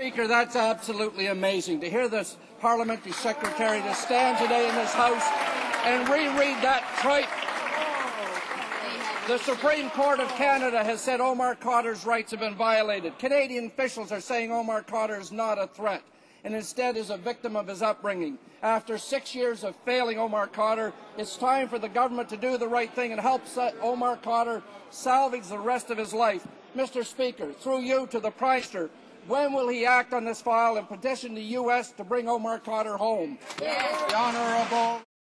Speaker, that's absolutely amazing to hear this parliamentary secretary to stand today in this House and reread that trite. The Supreme Court of Canada has said Omar Khadr's rights have been violated. Canadian officials are saying Omar Khadr is not a threat and instead is a victim of his upbringing. After six years of failing Omar Khadr, it's time for the government to do the right thing and help Omar Khadr salvage the rest of his life. Mr. Speaker, through you to the Prime Minister, when will he act on this file and petition the U.S. to bring Omar Khadr home? Yes. The Honourable.